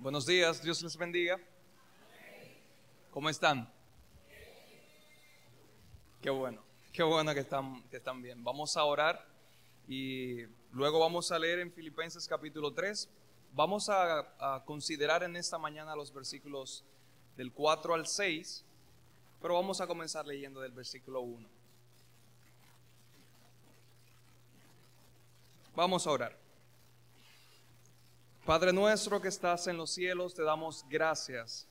Buenos días, Dios les bendiga. ¿Cómo están? Qué bueno, qué bueno que están, que están bien. Vamos a orar y luego vamos a leer en Filipenses capítulo 3. Vamos a, a considerar en esta mañana los versículos del 4 al 6, pero vamos a comenzar leyendo del versículo 1. Vamos a orar. Padre nuestro que estás en los cielos, te damos gracias.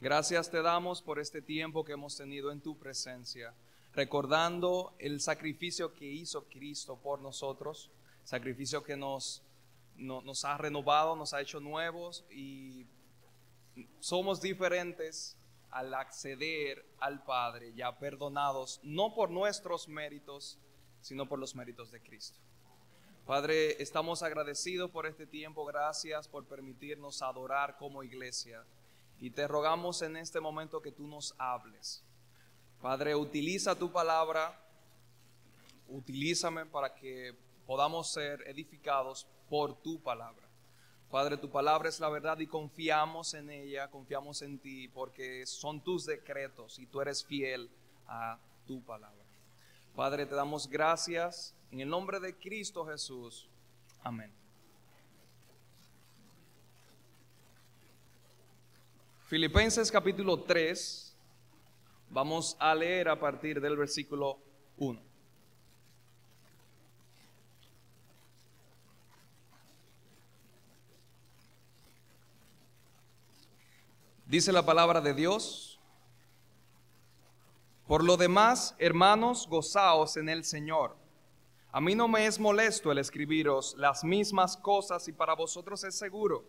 Gracias te damos por este tiempo que hemos tenido en tu presencia, recordando el sacrificio que hizo Cristo por nosotros, sacrificio que nos, nos ha renovado, nos ha hecho nuevos y somos diferentes al acceder al Padre, ya perdonados, no por nuestros méritos, sino por los méritos de Cristo. Padre, estamos agradecidos por este tiempo, gracias por permitirnos adorar como iglesia. Y te rogamos en este momento que tú nos hables. Padre, utiliza tu palabra, utilízame para que podamos ser edificados por tu palabra. Padre, tu palabra es la verdad y confiamos en ella, confiamos en ti, porque son tus decretos y tú eres fiel a tu palabra. Padre, te damos gracias en el nombre de Cristo Jesús. Amén. Filipenses capítulo 3, vamos a leer a partir del versículo 1. Dice la palabra de Dios. Por lo demás, hermanos, gozaos en el Señor. A mí no me es molesto el escribiros las mismas cosas y para vosotros es seguro.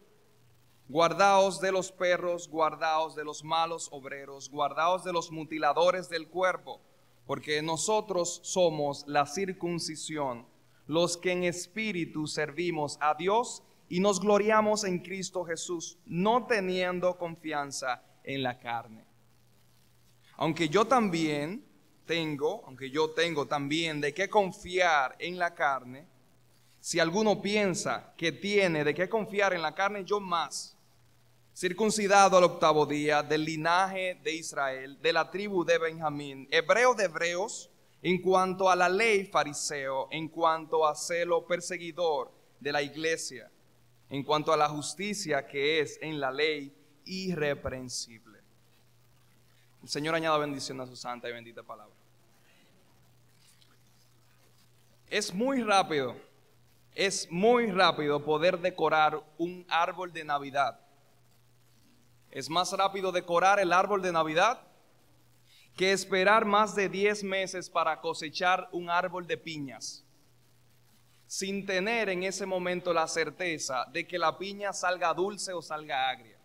Guardaos de los perros, guardaos de los malos obreros, guardaos de los mutiladores del cuerpo, porque nosotros somos la circuncisión, los que en espíritu servimos a Dios y nos gloriamos en Cristo Jesús, no teniendo confianza en la carne. Aunque yo también tengo, aunque yo tengo también de qué confiar en la carne, si alguno piensa que tiene de qué confiar en la carne, yo más, circuncidado al octavo día, del linaje de Israel, de la tribu de Benjamín, hebreo de hebreos, en cuanto a la ley fariseo, en cuanto a celo perseguidor de la iglesia, en cuanto a la justicia que es en la ley irreprensible. El Señor añada bendición a su santa y bendita palabra. Es muy rápido, es muy rápido poder decorar un árbol de Navidad. Es más rápido decorar el árbol de Navidad que esperar más de 10 meses para cosechar un árbol de piñas, sin tener en ese momento la certeza de que la piña salga dulce o salga agria.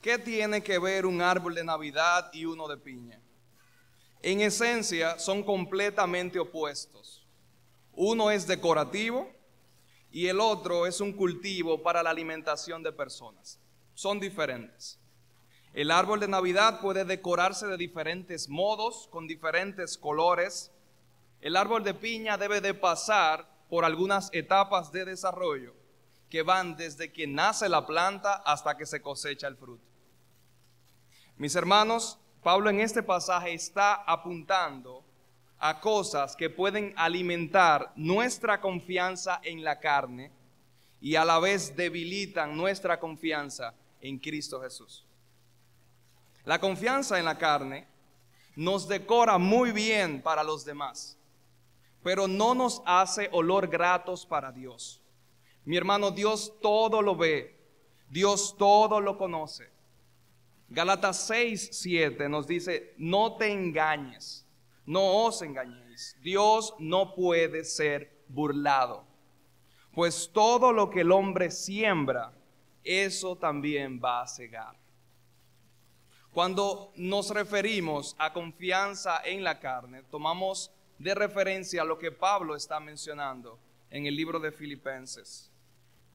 ¿Qué tiene que ver un árbol de Navidad y uno de piña? En esencia son completamente opuestos. Uno es decorativo y el otro es un cultivo para la alimentación de personas. Son diferentes. El árbol de Navidad puede decorarse de diferentes modos, con diferentes colores. El árbol de piña debe de pasar por algunas etapas de desarrollo que van desde que nace la planta hasta que se cosecha el fruto. Mis hermanos, Pablo en este pasaje está apuntando a cosas que pueden alimentar nuestra confianza en la carne y a la vez debilitan nuestra confianza en Cristo Jesús. La confianza en la carne nos decora muy bien para los demás, pero no nos hace olor gratos para Dios. Mi hermano, Dios todo lo ve, Dios todo lo conoce. Galatas 6, 7 nos dice, no te engañes, no os engañéis. Dios no puede ser burlado. Pues todo lo que el hombre siembra, eso también va a cegar. Cuando nos referimos a confianza en la carne, tomamos de referencia lo que Pablo está mencionando en el libro de Filipenses.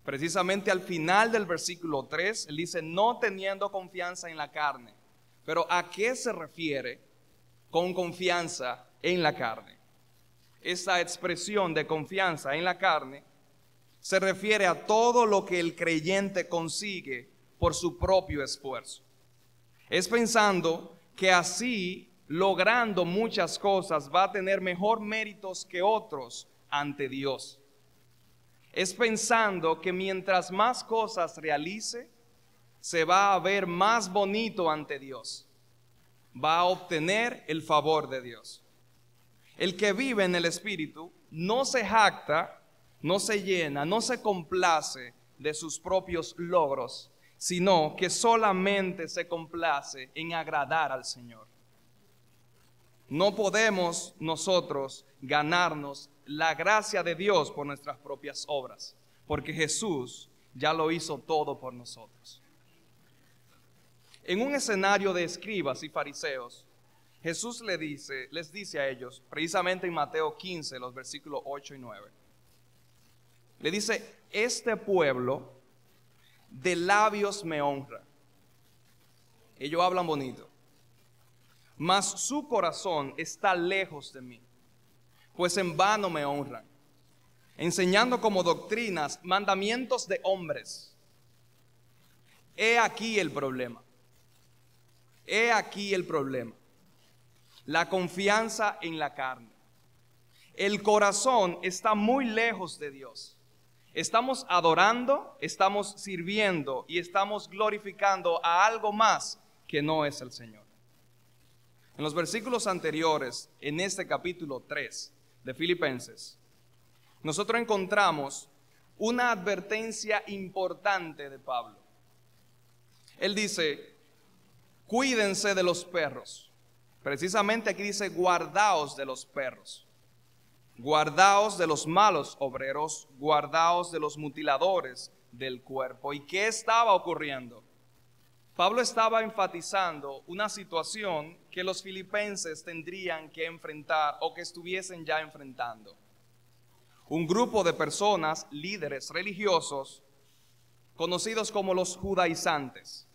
Precisamente al final del versículo 3, él dice, no teniendo confianza en la carne. Pero ¿a qué se refiere con confianza en la carne? Esa expresión de confianza en la carne se refiere a todo lo que el creyente consigue por su propio esfuerzo. Es pensando que así, logrando muchas cosas, va a tener mejor méritos que otros ante Dios. Es pensando que mientras más cosas realice, se va a ver más bonito ante Dios. Va a obtener el favor de Dios. El que vive en el Espíritu no se jacta no se llena, no se complace de sus propios logros, sino que solamente se complace en agradar al Señor. No podemos nosotros ganarnos la gracia de Dios por nuestras propias obras, porque Jesús ya lo hizo todo por nosotros. En un escenario de escribas y fariseos, Jesús les dice a ellos, precisamente en Mateo 15, los versículos 8 y 9, le dice, este pueblo de labios me honra. Ellos hablan bonito. Mas su corazón está lejos de mí, pues en vano me honran, enseñando como doctrinas mandamientos de hombres. He aquí el problema. He aquí el problema. La confianza en la carne. El corazón está muy lejos de Dios. Estamos adorando, estamos sirviendo y estamos glorificando a algo más que no es el Señor. En los versículos anteriores, en este capítulo 3 de Filipenses, nosotros encontramos una advertencia importante de Pablo. Él dice, cuídense de los perros. Precisamente aquí dice, guardaos de los perros. Guardaos de los malos obreros, guardaos de los mutiladores del cuerpo. ¿Y qué estaba ocurriendo? Pablo estaba enfatizando una situación que los filipenses tendrían que enfrentar o que estuviesen ya enfrentando. Un grupo de personas, líderes religiosos, conocidos como los judaizantes.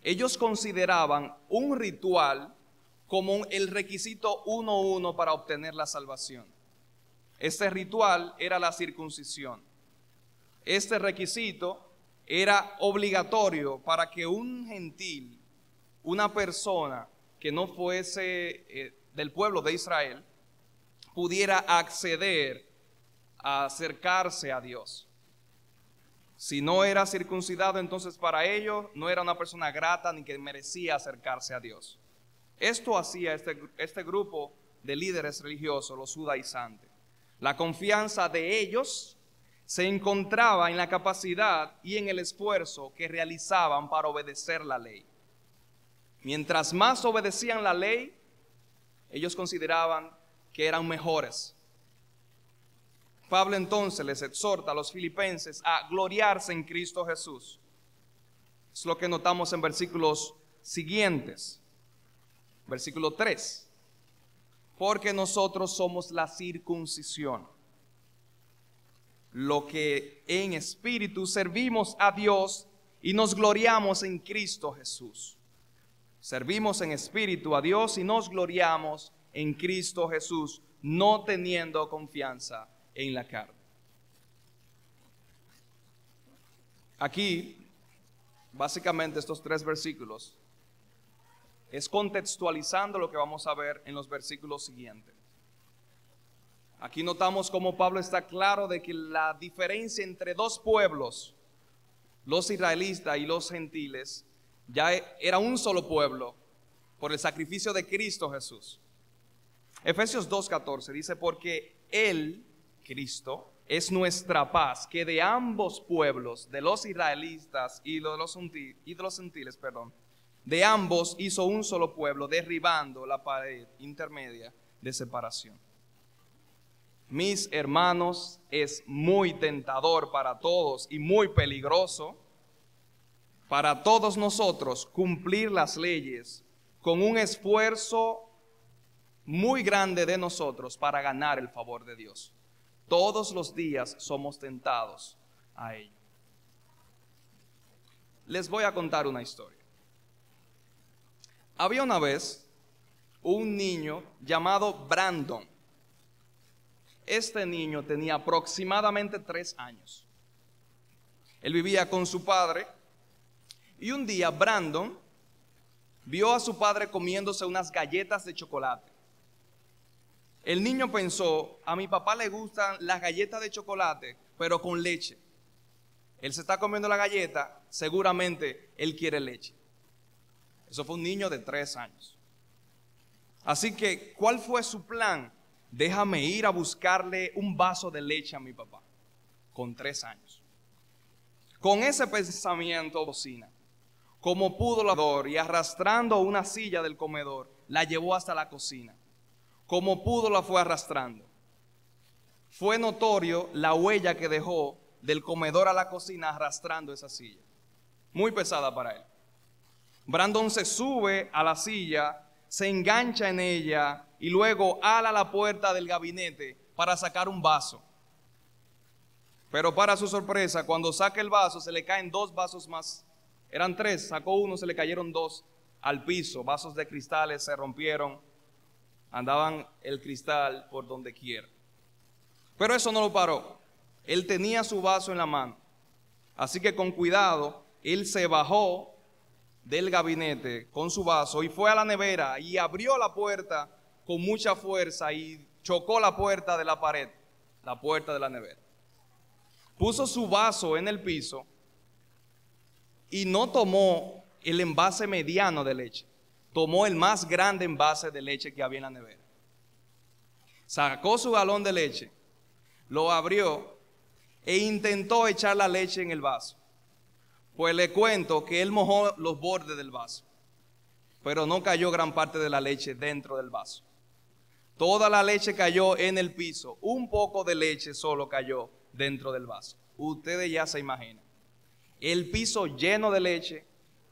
Ellos consideraban un ritual como el requisito uno uno para obtener la salvación. Este ritual era la circuncisión. Este requisito era obligatorio para que un gentil, una persona que no fuese eh, del pueblo de Israel, pudiera acceder a acercarse a Dios. Si no era circuncidado, entonces para ellos no era una persona grata ni que merecía acercarse a Dios. Esto hacía este, este grupo de líderes religiosos, los judaizantes. La confianza de ellos se encontraba en la capacidad y en el esfuerzo que realizaban para obedecer la ley. Mientras más obedecían la ley, ellos consideraban que eran mejores. Pablo entonces les exhorta a los filipenses a gloriarse en Cristo Jesús. Es lo que notamos en versículos siguientes. Versículo 3 porque nosotros somos la circuncisión. Lo que en espíritu servimos a Dios y nos gloriamos en Cristo Jesús. Servimos en espíritu a Dios y nos gloriamos en Cristo Jesús, no teniendo confianza en la carne. Aquí, básicamente estos tres versículos es contextualizando lo que vamos a ver en los versículos siguientes. Aquí notamos cómo Pablo está claro de que la diferencia entre dos pueblos, los israelitas y los gentiles, ya era un solo pueblo por el sacrificio de Cristo Jesús. Efesios 2.14 dice, porque Él, Cristo, es nuestra paz, que de ambos pueblos, de los israelitas y de los, y de los gentiles, perdón, de ambos hizo un solo pueblo, derribando la pared intermedia de separación. Mis hermanos, es muy tentador para todos y muy peligroso para todos nosotros cumplir las leyes con un esfuerzo muy grande de nosotros para ganar el favor de Dios. Todos los días somos tentados a ello. Les voy a contar una historia. Había una vez un niño llamado Brandon. Este niño tenía aproximadamente tres años. Él vivía con su padre y un día Brandon vio a su padre comiéndose unas galletas de chocolate. El niño pensó, a mi papá le gustan las galletas de chocolate, pero con leche. Él se está comiendo la galleta, seguramente él quiere leche. Eso fue un niño de tres años. Así que, ¿cuál fue su plan? Déjame ir a buscarle un vaso de leche a mi papá, con tres años. Con ese pensamiento, bocina, como pudo la y arrastrando una silla del comedor, la llevó hasta la cocina. Como pudo la fue arrastrando. Fue notorio la huella que dejó del comedor a la cocina arrastrando esa silla. Muy pesada para él. Brandon se sube a la silla, se engancha en ella y luego ala la puerta del gabinete para sacar un vaso. Pero para su sorpresa, cuando saca el vaso, se le caen dos vasos más. Eran tres, sacó uno, se le cayeron dos al piso. Vasos de cristales se rompieron, andaban el cristal por donde quiera. Pero eso no lo paró. Él tenía su vaso en la mano. Así que con cuidado, él se bajó del gabinete con su vaso y fue a la nevera y abrió la puerta con mucha fuerza y chocó la puerta de la pared, la puerta de la nevera. Puso su vaso en el piso y no tomó el envase mediano de leche, tomó el más grande envase de leche que había en la nevera. Sacó su galón de leche, lo abrió e intentó echar la leche en el vaso. Pues le cuento que él mojó los bordes del vaso, pero no cayó gran parte de la leche dentro del vaso. Toda la leche cayó en el piso, un poco de leche solo cayó dentro del vaso. Ustedes ya se imaginan. El piso lleno de leche,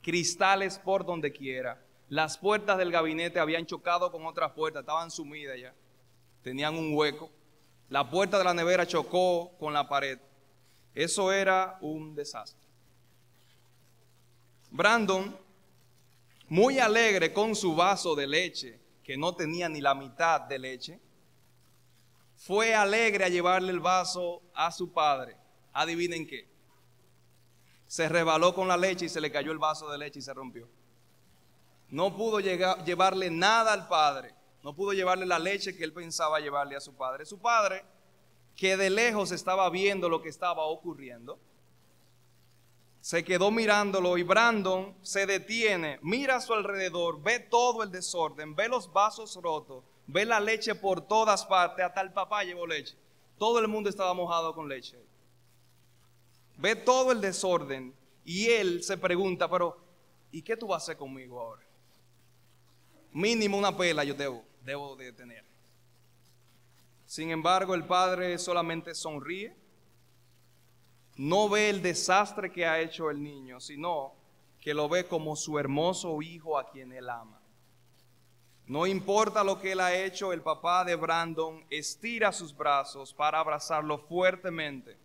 cristales por donde quiera. Las puertas del gabinete habían chocado con otras puertas, estaban sumidas ya. Tenían un hueco. La puerta de la nevera chocó con la pared. Eso era un desastre. Brandon, muy alegre con su vaso de leche, que no tenía ni la mitad de leche, fue alegre a llevarle el vaso a su padre. Adivinen qué. Se rebaló con la leche y se le cayó el vaso de leche y se rompió. No pudo llevarle nada al padre. No pudo llevarle la leche que él pensaba llevarle a su padre. Su padre, que de lejos estaba viendo lo que estaba ocurriendo, se quedó mirándolo y Brandon se detiene, mira a su alrededor, ve todo el desorden, ve los vasos rotos, ve la leche por todas partes, hasta el papá llevó leche. Todo el mundo estaba mojado con leche. Ve todo el desorden y él se pregunta, pero ¿y qué tú vas a hacer conmigo ahora? Mínimo una pela yo debo, debo de tener. Sin embargo, el padre solamente sonríe no ve el desastre que ha hecho el niño, sino que lo ve como su hermoso hijo a quien él ama. No importa lo que él ha hecho, el papá de Brandon estira sus brazos para abrazarlo fuertemente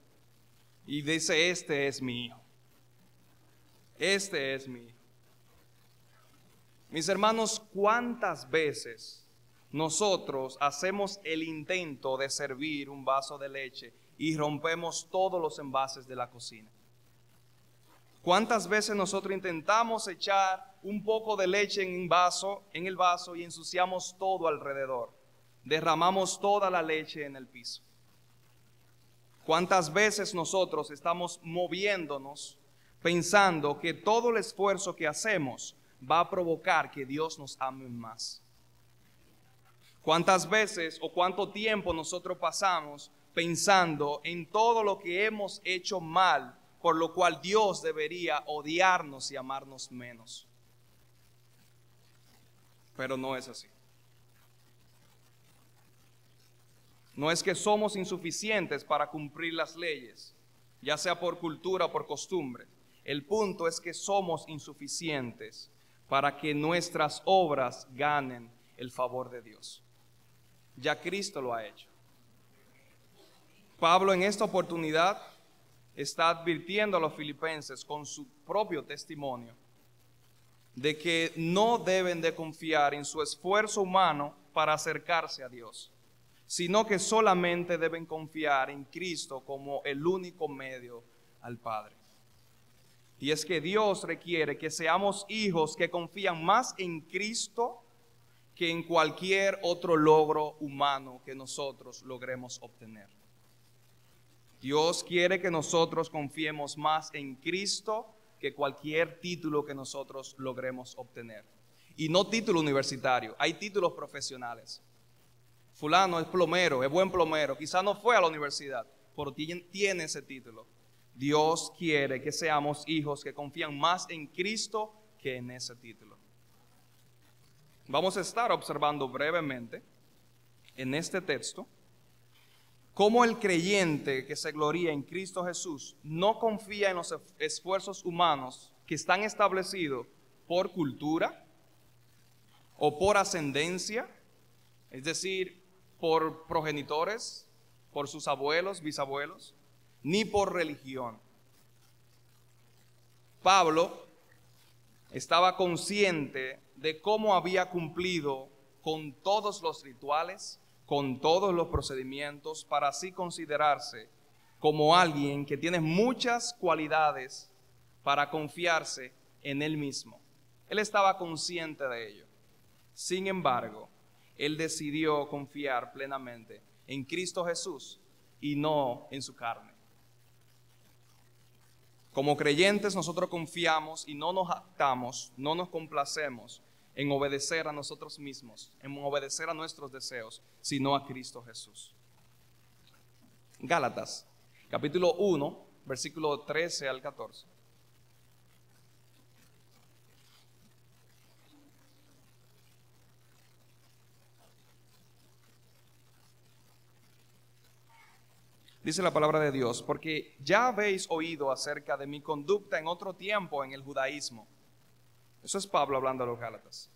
y dice, este es mi hijo. Este es mi hijo. Mis hermanos, ¿cuántas veces nosotros hacemos el intento de servir un vaso de leche y rompemos todos los envases de la cocina. ¿Cuántas veces nosotros intentamos echar un poco de leche en un vaso, en el vaso y ensuciamos todo alrededor? Derramamos toda la leche en el piso. ¿Cuántas veces nosotros estamos moviéndonos pensando que todo el esfuerzo que hacemos va a provocar que Dios nos ame más? ¿Cuántas veces o cuánto tiempo nosotros pasamos pensando en todo lo que hemos hecho mal, por lo cual Dios debería odiarnos y amarnos menos. Pero no es así. No es que somos insuficientes para cumplir las leyes, ya sea por cultura o por costumbre. El punto es que somos insuficientes para que nuestras obras ganen el favor de Dios. Ya Cristo lo ha hecho. Pablo en esta oportunidad está advirtiendo a los filipenses con su propio testimonio de que no deben de confiar en su esfuerzo humano para acercarse a Dios, sino que solamente deben confiar en Cristo como el único medio al Padre. Y es que Dios requiere que seamos hijos que confían más en Cristo que en cualquier otro logro humano que nosotros logremos obtener. Dios quiere que nosotros confiemos más en Cristo que cualquier título que nosotros logremos obtener. Y no título universitario, hay títulos profesionales. Fulano es plomero, es buen plomero, quizá no fue a la universidad, pero tiene ese título. Dios quiere que seamos hijos que confían más en Cristo que en ese título. Vamos a estar observando brevemente en este texto cómo el creyente que se gloría en Cristo Jesús no confía en los esfuerzos humanos que están establecidos por cultura o por ascendencia, es decir, por progenitores, por sus abuelos, bisabuelos, ni por religión. Pablo estaba consciente de cómo había cumplido con todos los rituales, con todos los procedimientos, para así considerarse como alguien que tiene muchas cualidades para confiarse en él mismo. Él estaba consciente de ello. Sin embargo, él decidió confiar plenamente en Cristo Jesús y no en su carne. Como creyentes nosotros confiamos y no nos actamos, no nos complacemos en obedecer a nosotros mismos, en obedecer a nuestros deseos, sino a Cristo Jesús. Gálatas, capítulo 1, versículo 13 al 14. dice la palabra de Dios, porque ya habéis oído acerca de mi conducta en otro tiempo en el judaísmo. Eso es Pablo hablando a los Gálatas,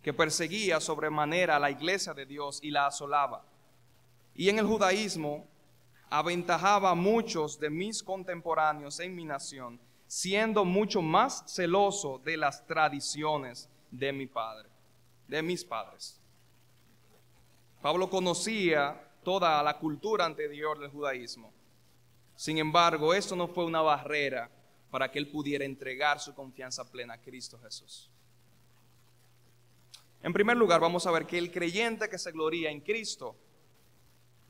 que perseguía sobremanera a la iglesia de Dios y la asolaba. Y en el judaísmo aventajaba a muchos de mis contemporáneos en mi nación, siendo mucho más celoso de las tradiciones de mi padre, de mis padres. Pablo conocía toda la cultura anterior del judaísmo. Sin embargo, eso no fue una barrera para que él pudiera entregar su confianza plena a Cristo Jesús. En primer lugar, vamos a ver que el creyente que se gloría en Cristo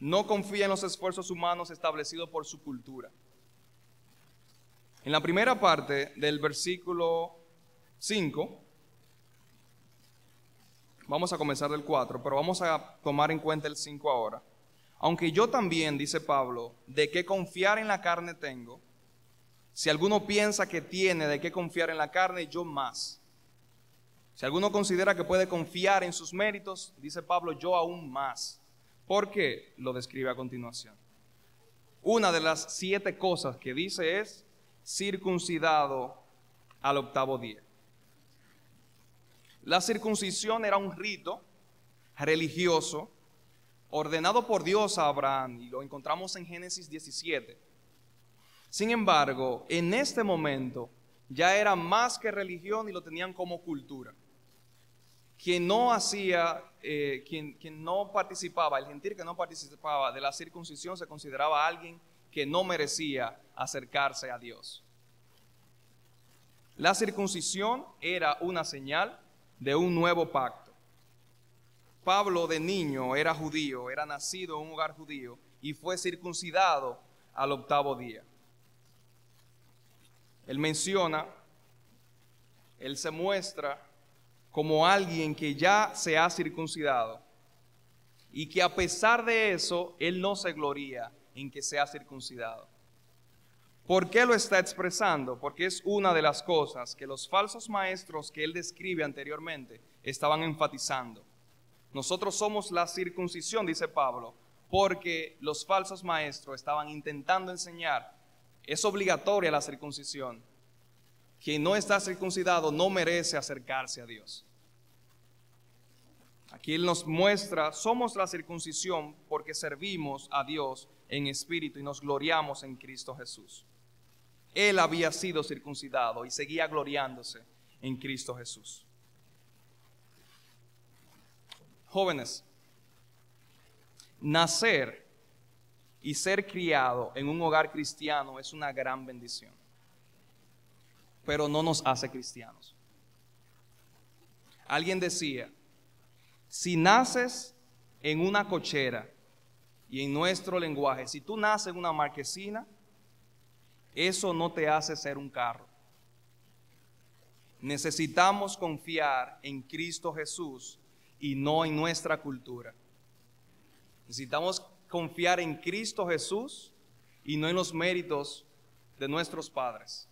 no confía en los esfuerzos humanos establecidos por su cultura. En la primera parte del versículo 5, vamos a comenzar del 4, pero vamos a tomar en cuenta el 5 ahora. Aunque yo también, dice Pablo, de qué confiar en la carne tengo, si alguno piensa que tiene de qué confiar en la carne, yo más. Si alguno considera que puede confiar en sus méritos, dice Pablo, yo aún más. ¿Por qué? Lo describe a continuación. Una de las siete cosas que dice es circuncidado al octavo día. La circuncisión era un rito religioso ordenado por Dios a Abraham, y lo encontramos en Génesis 17. Sin embargo, en este momento ya era más que religión y lo tenían como cultura. Quien no hacía, eh, quien, quien no participaba, el gentil que no participaba de la circuncisión se consideraba alguien que no merecía acercarse a Dios. La circuncisión era una señal de un nuevo pacto. Pablo de niño era judío, era nacido en un hogar judío y fue circuncidado al octavo día. Él menciona, él se muestra como alguien que ya se ha circuncidado y que a pesar de eso, él no se gloria en que se ha circuncidado. ¿Por qué lo está expresando? Porque es una de las cosas que los falsos maestros que él describe anteriormente estaban enfatizando. Nosotros somos la circuncisión, dice Pablo, porque los falsos maestros estaban intentando enseñar, es obligatoria la circuncisión. Quien no está circuncidado no merece acercarse a Dios. Aquí Él nos muestra, somos la circuncisión porque servimos a Dios en espíritu y nos gloriamos en Cristo Jesús. Él había sido circuncidado y seguía gloriándose en Cristo Jesús. Jóvenes, nacer y ser criado en un hogar cristiano es una gran bendición. pero no nos hace cristianos. Alguien decía, si naces en una cochera, y en nuestro lenguaje, si tú naces en una marquesina, eso no te hace ser un carro. Necesitamos confiar en Cristo Jesús y no en nuestra cultura. Necesitamos confiar en Cristo Jesús y no en los méritos de nuestros padres.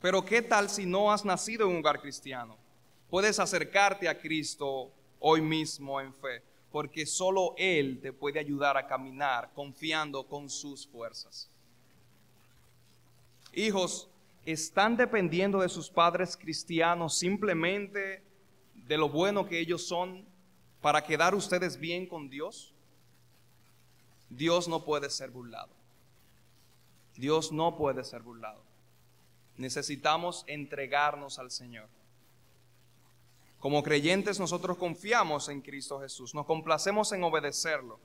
Pero ¿qué tal si no has nacido en un hogar cristiano? Puedes acercarte a Cristo hoy mismo en fe, porque solo Él te puede ayudar a caminar confiando con sus fuerzas. Hijos, ¿están dependiendo de sus padres cristianos simplemente de lo bueno que ellos son para quedar ustedes bien con Dios? Dios no puede ser burlado. Dios no puede ser burlado. Necesitamos entregarnos al Señor. Como creyentes nosotros confiamos en Cristo Jesús, nos complacemos en obedecerlo.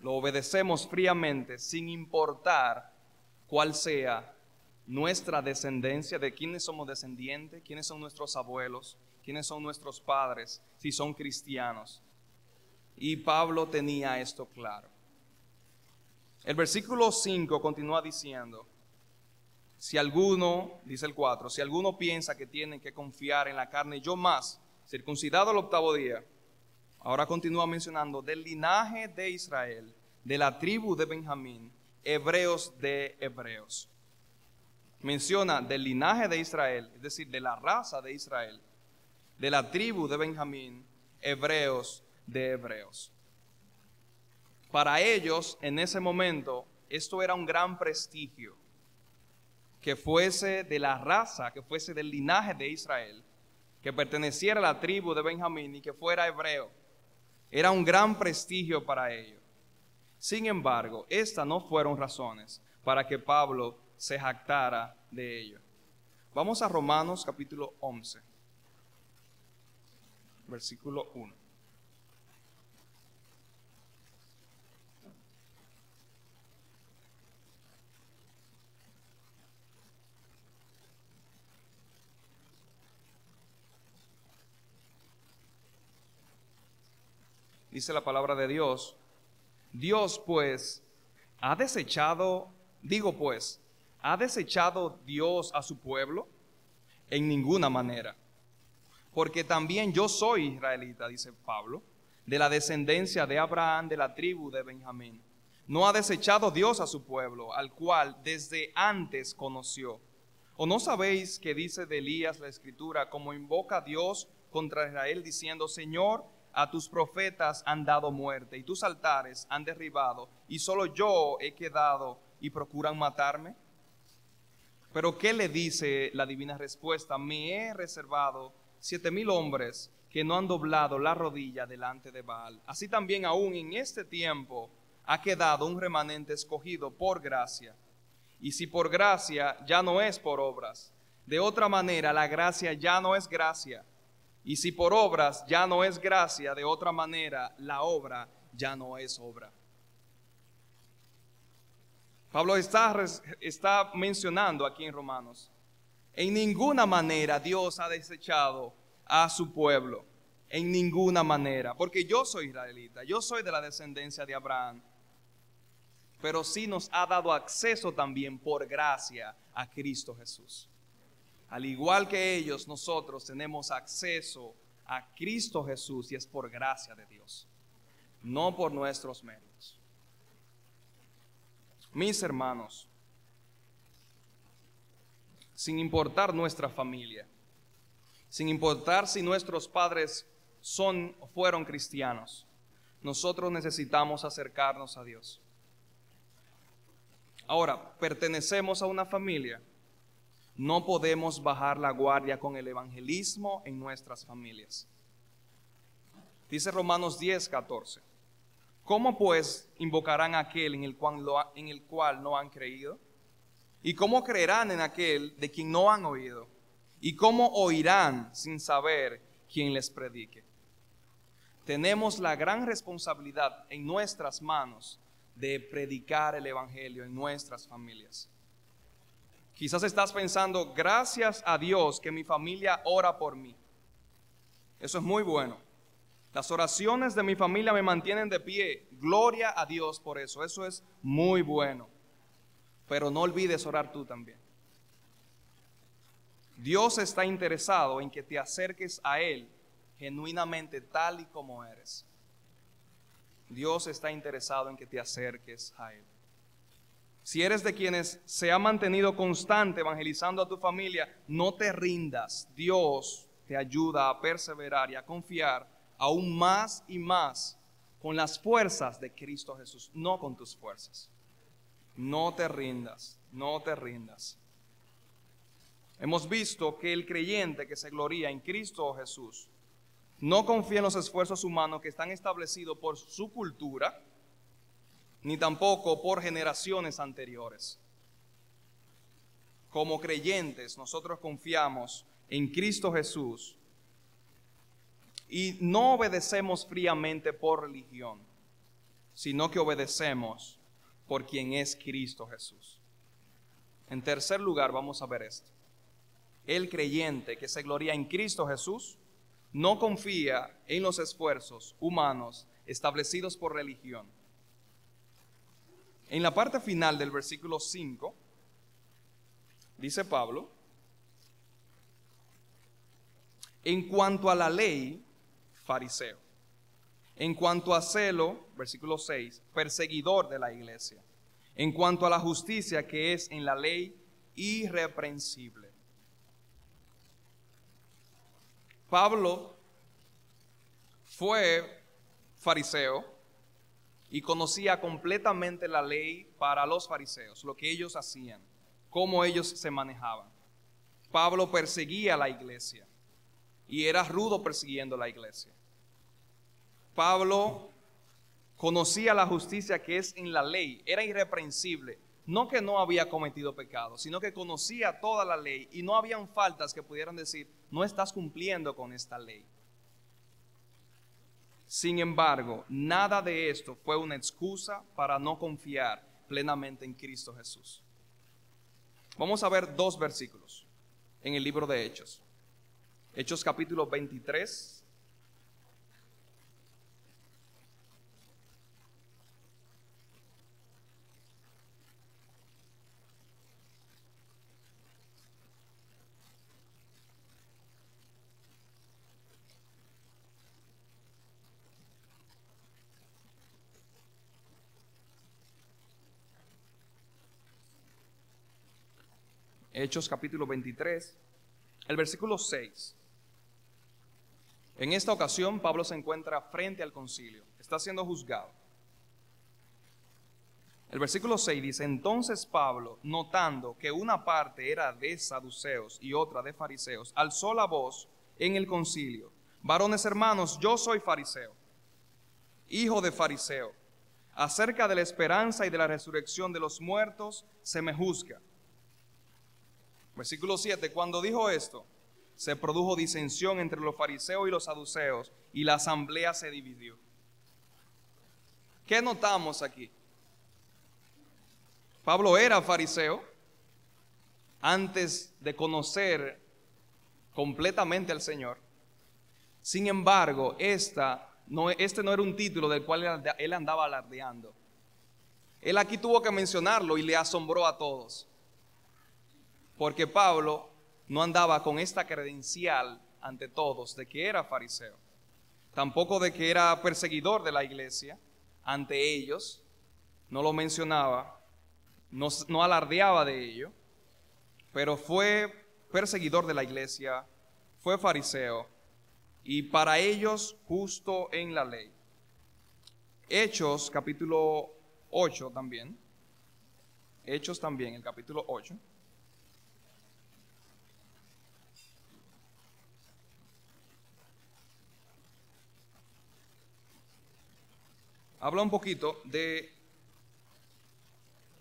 Lo obedecemos fríamente sin importar cuál sea nuestra descendencia, de quiénes somos descendientes, quiénes son nuestros abuelos, quiénes son nuestros padres, si son cristianos. Y Pablo tenía esto claro. El versículo 5 continúa diciendo, si alguno, dice el 4, si alguno piensa que tiene que confiar en la carne, yo más, circuncidado el octavo día, ahora continúa mencionando del linaje de Israel, de la tribu de Benjamín, hebreos de hebreos. Menciona del linaje de Israel, es decir, de la raza de Israel, de la tribu de Benjamín, hebreos de hebreos. Para ellos, en ese momento, esto era un gran prestigio que fuese de la raza, que fuese del linaje de Israel, que perteneciera a la tribu de Benjamín y que fuera hebreo. Era un gran prestigio para ellos. Sin embargo, estas no fueron razones para que Pablo se jactara de ello. Vamos a Romanos capítulo 11, versículo 1. dice la palabra de Dios, Dios pues ha desechado, digo pues, ¿ha desechado Dios a su pueblo? En ninguna manera. Porque también yo soy israelita, dice Pablo, de la descendencia de Abraham, de la tribu de Benjamín. No ha desechado Dios a su pueblo, al cual desde antes conoció. ¿O no sabéis que dice de Elías la escritura, como invoca Dios contra Israel, diciendo, Señor, a tus profetas han dado muerte y tus altares han derribado y solo yo he quedado y procuran matarme? Pero ¿qué le dice la divina respuesta? Me he reservado siete mil hombres que no han doblado la rodilla delante de Baal. Así también aún en este tiempo ha quedado un remanente escogido por gracia. Y si por gracia ya no es por obras, de otra manera la gracia ya no es gracia. Y si por obras ya no es gracia, de otra manera la obra ya no es obra. Pablo está, está mencionando aquí en Romanos, en ninguna manera Dios ha desechado a su pueblo, en ninguna manera, porque yo soy israelita, yo soy de la descendencia de Abraham, pero sí nos ha dado acceso también por gracia a Cristo Jesús. Al igual que ellos, nosotros tenemos acceso a Cristo Jesús y es por gracia de Dios, no por nuestros méritos. Mis hermanos, sin importar nuestra familia, sin importar si nuestros padres son o fueron cristianos, nosotros necesitamos acercarnos a Dios. Ahora, pertenecemos a una familia no podemos bajar la guardia con el evangelismo en nuestras familias. Dice Romanos 10, 14. ¿Cómo pues invocarán a aquel en el, cual en el cual no han creído? ¿Y cómo creerán en aquel de quien no han oído? ¿Y cómo oirán sin saber quién les predique? Tenemos la gran responsabilidad en nuestras manos de predicar el Evangelio en nuestras familias. Quizás estás pensando, gracias a Dios que mi familia ora por mí. Eso es muy bueno. Las oraciones de mi familia me mantienen de pie. Gloria a Dios por eso. Eso es muy bueno. Pero no olvides orar tú también. Dios está interesado en que te acerques a Él genuinamente tal y como eres. Dios está interesado en que te acerques a Él. Si eres de quienes se ha mantenido constante evangelizando a tu familia, no te rindas. Dios te ayuda a perseverar y a confiar aún más y más con las fuerzas de Cristo Jesús, no con tus fuerzas. No te rindas, no te rindas. Hemos visto que el creyente que se gloría en Cristo Jesús no confía en los esfuerzos humanos que están establecidos por su cultura, ni tampoco por generaciones anteriores. Como creyentes, nosotros confiamos en Cristo Jesús y no obedecemos fríamente por religión, sino que obedecemos por quien es Cristo Jesús. En tercer lugar, vamos a ver esto el creyente que se gloria en Cristo Jesús no confía en los esfuerzos humanos establecidos por religión. En la parte final del versículo 5, dice Pablo, en cuanto a la ley, fariseo. En cuanto a celo, versículo 6, perseguidor de la iglesia. En cuanto a la justicia que es en la ley, irreprensible. Pablo fue fariseo y conocía completamente la ley para los fariseos, lo que ellos hacían, cómo ellos se manejaban. Pablo perseguía la iglesia y era rudo persiguiendo la iglesia. Pablo conocía la justicia que es en la ley, era irreprensible, no que no había cometido pecado, sino que conocía toda la ley y no habían faltas que pudieran decir, no estás cumpliendo con esta ley. Sin embargo, nada de esto fue una excusa para no confiar plenamente en Cristo Jesús. Vamos a ver dos versículos en el libro de Hechos. Hechos capítulo 23, Hechos capítulo 23, el versículo 6. En esta ocasión Pablo se encuentra frente al concilio, está siendo juzgado. El versículo 6 dice, entonces Pablo, notando que una parte era de saduceos y otra de fariseos, alzó la voz en el concilio, varones hermanos, yo soy fariseo, hijo de fariseo, acerca de la esperanza y de la resurrección de los muertos se me juzga. Versículo 7, cuando dijo esto, se produjo disensión entre los fariseos y los saduceos y la asamblea se dividió. ¿Qué notamos aquí? Pablo era fariseo antes de conocer completamente al Señor. Sin embargo, esta no, este no era un título del cual él andaba alardeando. Él aquí tuvo que mencionarlo y le asombró a todos porque Pablo no andaba con esta credencial ante todos de que era fariseo, tampoco de que era perseguidor de la iglesia ante ellos, no lo mencionaba, no, alardeaba de ello, pero fue perseguidor de la iglesia, fue fariseo y para ellos justo en la ley. Hechos capítulo 8 también. Hechos también, el capítulo 8. Habla un poquito de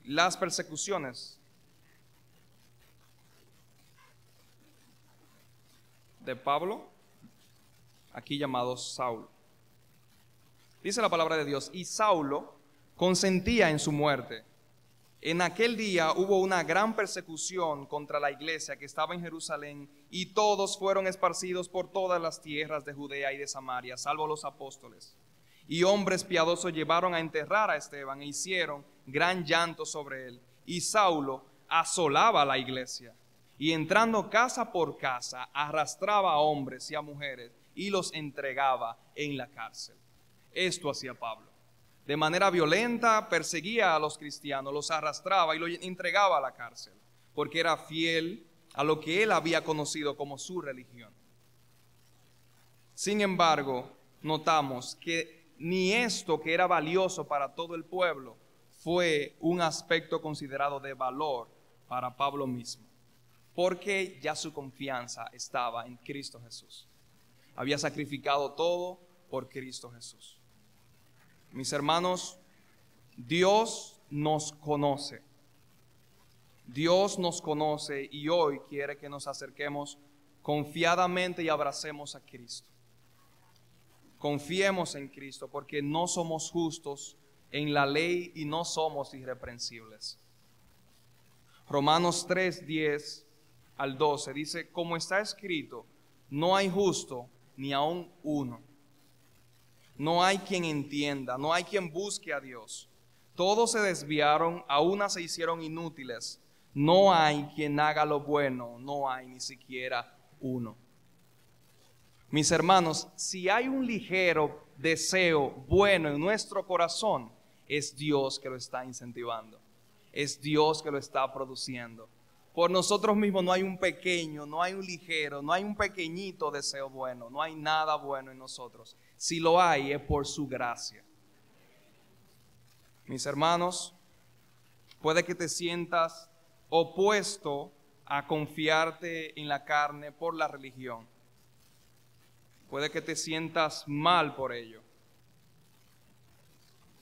las persecuciones de Pablo, aquí llamado Saulo. Dice la palabra de Dios, y Saulo consentía en su muerte, En aquel día hubo una gran persecución contra la iglesia que estaba en Jerusalén y todos fueron esparcidos por todas las tierras de Judea y de Samaria, salvo los apóstoles. Y hombres piadosos llevaron a enterrar a Esteban e hicieron gran llanto sobre él. Y Saulo asolaba la iglesia y entrando casa por casa arrastraba a hombres y a mujeres y los entregaba en la cárcel. Esto hacía Pablo de manera violenta perseguía a los cristianos, los arrastraba y los entregaba a la cárcel, porque era fiel a lo que él había conocido como su religión. Sin embargo, notamos que ni esto que era valioso para todo el pueblo fue un aspecto considerado de valor para Pablo mismo, porque ya su confianza estaba en Cristo Jesús. Había sacrificado todo por Cristo Jesús. Mis hermanos, Dios nos conoce. Dios nos conoce y hoy quiere que nos acerquemos confiadamente y abracemos a Cristo. Confiemos en Cristo porque no somos justos en la ley y no somos irreprensibles. Romanos 3, 10 al 12 dice, como está escrito, no hay justo ni aun uno no hay quien entienda, no hay quien busque a Dios. Todos se desviaron, a una se hicieron inútiles. No hay quien haga lo bueno, no hay ni siquiera uno. Mis hermanos, si hay un ligero deseo bueno en nuestro corazón, es Dios que lo está incentivando. Es Dios que lo está produciendo. Por nosotros mismos no hay un pequeño, no hay un ligero, no hay un pequeñito deseo bueno, no hay nada bueno en nosotros. Si lo hay, es por su gracia. Mis hermanos, puede que te sientas opuesto a confiarte en la carne por la religión. Puede que te sientas mal por ello.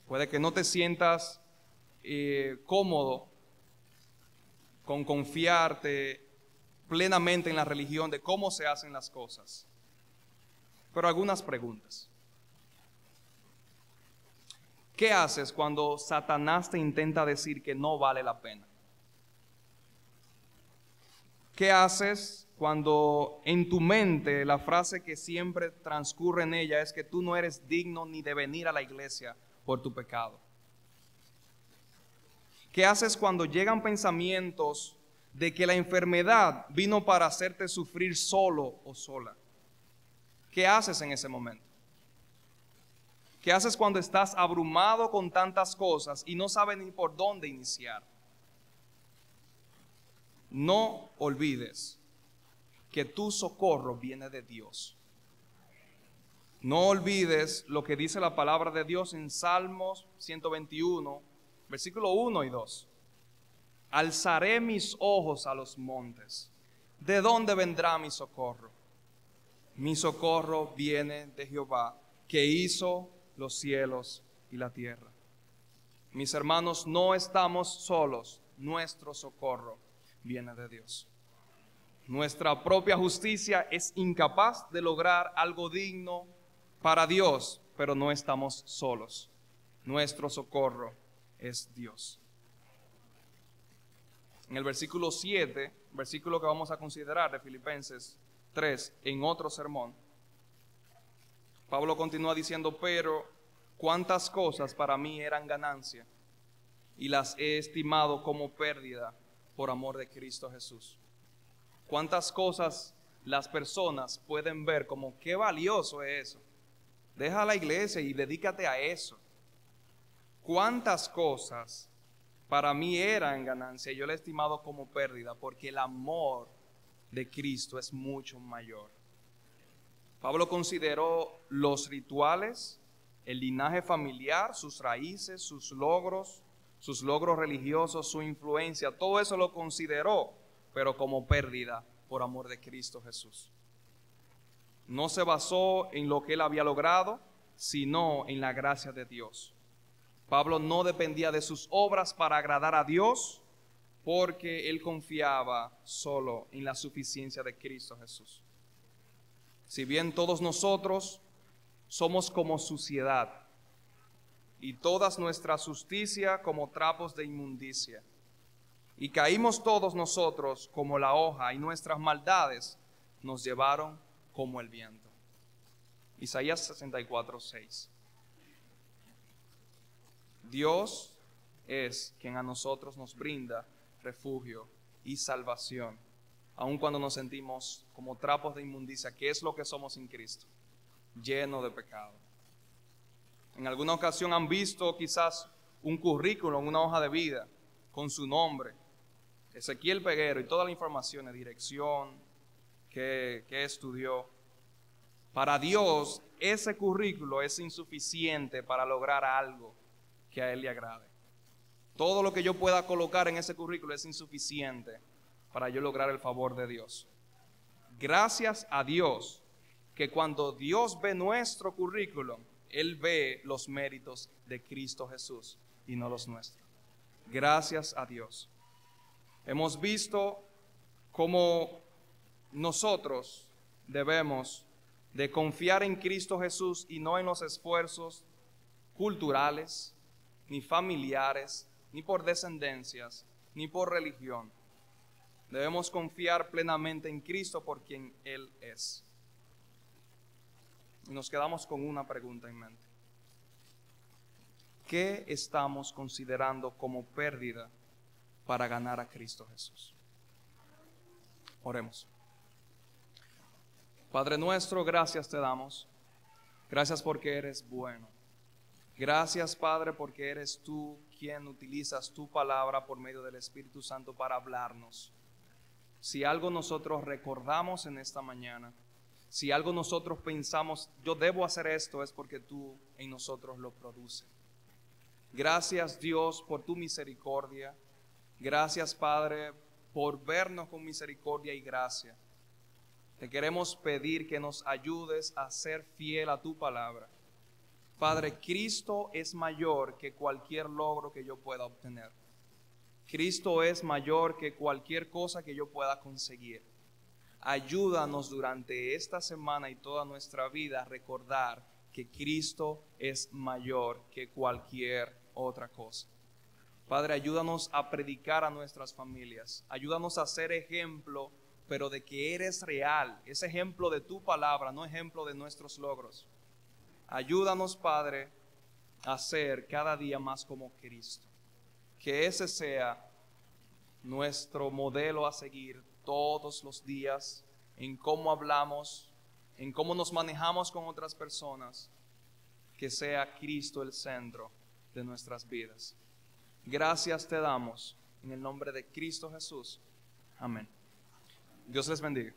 Puede que no te sientas eh, cómodo con confiarte plenamente en la religión de cómo se hacen las cosas. Pero algunas preguntas. ¿Qué haces cuando Satanás te intenta decir que no vale la pena? ¿Qué haces cuando en tu mente la frase que siempre transcurre en ella es que tú no eres digno ni de venir a la iglesia por tu pecado? ¿Qué haces cuando llegan pensamientos de que la enfermedad vino para hacerte sufrir solo o sola? ¿Qué haces en ese momento? ¿Qué haces cuando estás abrumado con tantas cosas y no sabes ni por dónde iniciar? No olvides que tu socorro viene de Dios. No olvides lo que dice la palabra de Dios en Salmos 121, versículo 1 y 2. Alzaré mis ojos a los montes. ¿De dónde vendrá mi socorro? Mi socorro viene de Jehová, que hizo los cielos y la tierra. Mis hermanos, no estamos solos, nuestro socorro viene de Dios. Nuestra propia justicia es incapaz de lograr algo digno para Dios, pero no estamos solos. Nuestro socorro es Dios. En el versículo 7, versículo que vamos a considerar de Filipenses 3 en otro sermón, Pablo continúa diciendo, pero cuántas cosas para mí eran ganancia y las he estimado como pérdida por amor de Cristo Jesús. Cuántas cosas las personas pueden ver como qué valioso es eso. Deja la iglesia y dedícate a eso. Cuántas cosas para mí eran ganancia yo le he estimado como pérdida porque el amor de Cristo es mucho mayor. Pablo consideró los rituales, el linaje familiar, sus raíces, sus logros, sus logros religiosos, su influencia, todo eso lo consideró, pero como pérdida por amor de Cristo Jesús. No se basó en lo que él había logrado, sino en la gracia de Dios. Pablo no dependía de sus obras para agradar a Dios, porque él confiaba solo en la suficiencia de Cristo Jesús. Si bien todos nosotros somos como suciedad, y todas nuestra justicia como trapos de inmundicia. Y caímos todos nosotros como la hoja, y nuestras maldades nos llevaron como el viento. Isaías 64, 6. Dios es quien a nosotros nos brinda refugio y salvación, aun cuando nos sentimos como trapos de inmundicia, que es lo que somos sin Cristo, lleno de pecado. En alguna ocasión han visto quizás un currículum, una hoja de vida con su nombre, Ezequiel Peguero y toda la información de dirección que, que estudió. Para Dios ese currículo es insuficiente para lograr algo que a Él le agrade. Todo lo que yo pueda colocar en ese currículo es insuficiente para yo lograr el favor de Dios. Gracias a Dios que cuando Dios ve nuestro currículum, Él ve los méritos de Cristo Jesús y no los nuestros. Gracias a Dios. Hemos visto cómo nosotros debemos de confiar en Cristo Jesús y no en los esfuerzos culturales, ni familiares, ni por descendencias, ni por religión. Debemos confiar plenamente en Cristo por quien Él es. Y nos quedamos con una pregunta en mente. ¿Qué estamos considerando como pérdida para ganar a Cristo Jesús? Oremos. Padre nuestro, gracias te damos. Gracias porque eres bueno. Gracias, Padre, porque eres tú quien utilizas tu palabra por medio del Espíritu Santo para hablarnos. Si algo nosotros recordamos en esta mañana, si algo nosotros pensamos, yo debo hacer esto, es porque tú en nosotros lo produces. Gracias Dios por tu misericordia. Gracias Padre por vernos con misericordia y gracia. Te queremos pedir que nos ayudes a ser fiel a tu palabra. Padre, Cristo es mayor que cualquier logro que yo pueda obtener. Cristo es mayor que cualquier cosa que yo pueda conseguir. Ayúdanos durante esta semana y toda nuestra vida a recordar que Cristo es mayor que cualquier otra cosa. Padre, ayúdanos a predicar a nuestras familias. Ayúdanos a ser ejemplo, pero de que eres real. Es ejemplo de tu palabra, no ejemplo de nuestros logros. Ayúdanos, Padre, a ser cada día más como Cristo. Que ese sea nuestro modelo a seguir todos los días en cómo hablamos, en cómo nos manejamos con otras personas. Que sea Cristo el centro de nuestras vidas. Gracias te damos en el nombre de Cristo Jesús. Amén. Dios les bendiga.